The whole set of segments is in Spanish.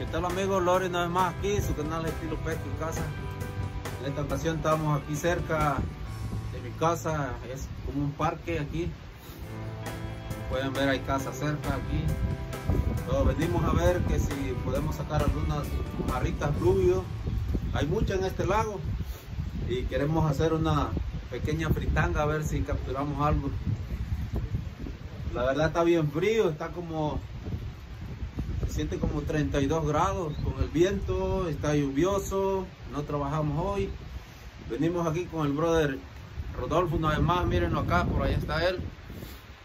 ¿Qué tal amigos? Lori una más aquí, su canal Estilo Pesca y Casa. En esta ocasión estamos aquí cerca de mi casa, es como un parque aquí. Pueden ver, hay casa cerca aquí. Pero venimos a ver que si podemos sacar algunas mojarritas rubio. Hay muchas en este lago y queremos hacer una pequeña fritanga a ver si capturamos algo. La verdad está bien frío, está como siente como 32 grados con el viento, está lluvioso, no trabajamos hoy. Venimos aquí con el brother Rodolfo una vez más, mírenlo acá, por ahí está él.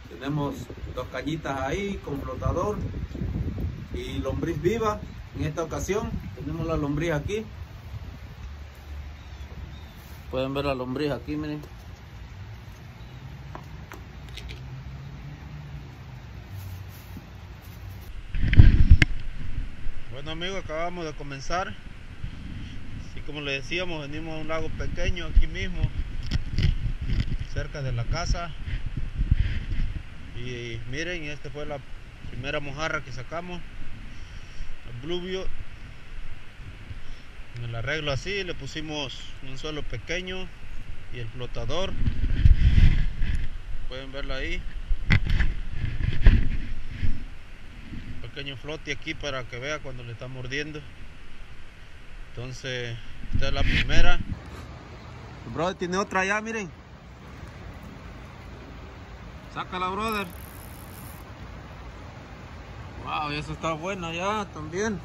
Tenemos dos cañitas ahí con flotador y lombriz viva. En esta ocasión tenemos la lombriz aquí. Pueden ver la lombriz aquí, miren. Bueno amigos, acabamos de comenzar. Así como les decíamos, venimos a un lago pequeño aquí mismo, cerca de la casa. Y miren, esta fue la primera mojarra que sacamos. El bluvio. En el arreglo así, le pusimos un suelo pequeño y el flotador. Pueden verlo ahí. Pequeño flote aquí para que vea cuando le está mordiendo. Entonces, esta es la primera. brother tiene otra allá, miren. Sácala, brother. Wow, y eso está buena ya también.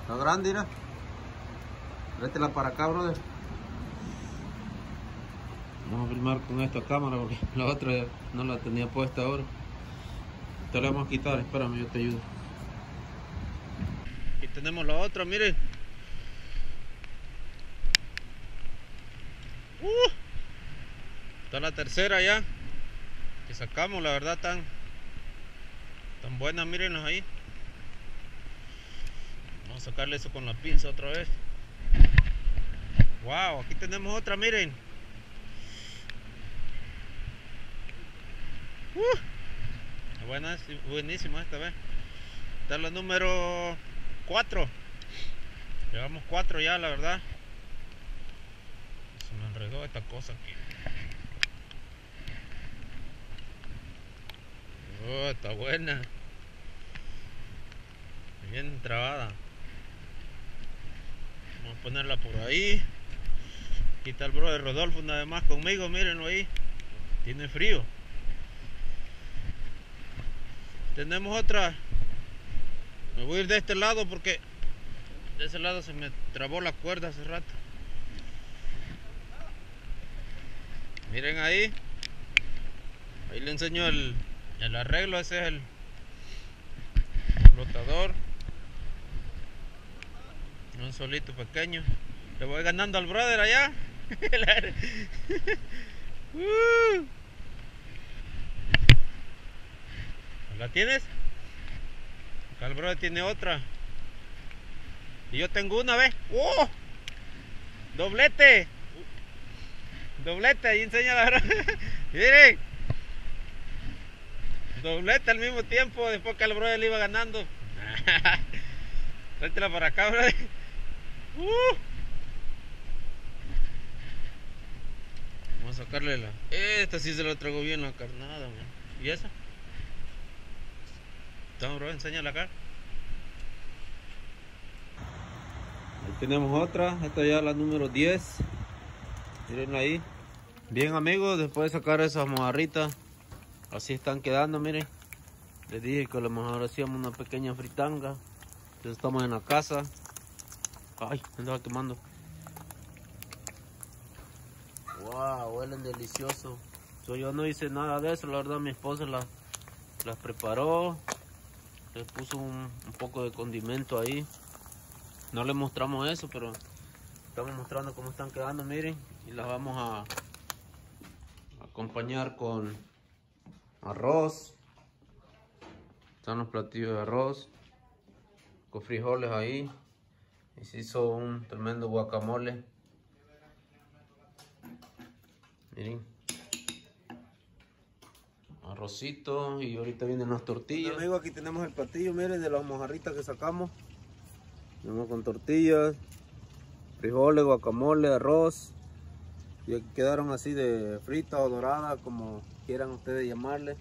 Está grande, mira. Para acá, brother. Vamos a filmar con esta cámara porque la otra no la tenía puesta ahora. Te la vamos a quitar, espérame, yo te ayudo. Tenemos la otra, miren. Uh, está la tercera ya. Que sacamos, la verdad, tan, tan buena, mírenlos ahí. Vamos a sacarle eso con la pinza otra vez. Wow, aquí tenemos otra, miren. Uh, Buena, buenísima esta vez. Esta es la número 4. Llevamos 4 ya, la verdad. Se me enredó esta cosa aquí. Oh, está buena. Bien trabada. Vamos a ponerla por ahí. Aquí está el brother Rodolfo una vez más conmigo, mírenlo ahí. Tiene frío. Tenemos otra. Me voy a ir de este lado porque de ese lado se me trabó la cuerda hace rato. Miren ahí. Ahí le enseño el, el arreglo. Ese es el flotador. Un solito pequeño. Le voy ganando al brother allá. uh. ¿La tienes? El brother tiene otra. Y yo tengo una, ¿ves? ¡Oh! ¡Doblete! Doblete, ahí enseña la verdad. Miren. Doblete al mismo tiempo, después que el brother le iba ganando. Tráetela para acá, brother. Uh. Vamos a sacarle la. Esta sí se la traigo bien la carnada, man. ¿Y esa? Entonces, bro, enséñala acá. Ahí tenemos otra, esta ya la número 10. Miren ahí. Bien amigos, después de sacar esas mojarritas, así están quedando, miren. Les dije que a lo mejor hacíamos una pequeña fritanga. Entonces estamos en la casa. Ay, me andaba quemando. Wow, huelen delicioso. yo no hice nada de eso, la verdad mi esposa las, las preparó le puso un, poco de condimento ahí. No le mostramos eso pero estamos mostrando cómo están quedando miren. Y las vamos a acompañar con arroz. Están los platillos de arroz con frijoles ahí. Y se hizo un tremendo guacamole. Miren arrocito y ahorita vienen las tortillas. Amigos, aquí tenemos el platillo, miren, de las mojarritas que sacamos. Vamos con tortillas, frijoles, guacamole, arroz. Y aquí quedaron así de frita o dorada, como quieran ustedes llamarle.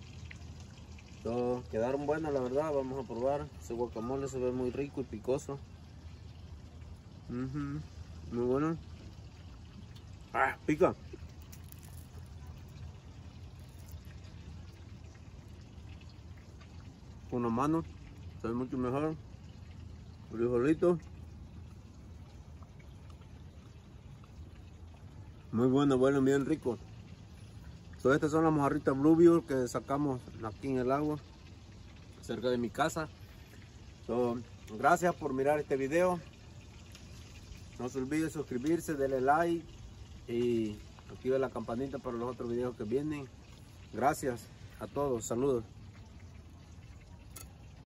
quedaron buenas, la verdad. Vamos a probar. Ese guacamole se ve muy rico y picoso. Muy bueno. Ah, pica. Con la mano, sabe mucho mejor. Frijolito. Muy bueno, bueno, bien rico. Todas estas son las mojarritas bluebill que sacamos aquí en el agua, cerca de mi casa. gracias por mirar este video. No se olvide suscribirse, denle like y active la campanita para los otros videos que vienen. Gracias a todos, saludos.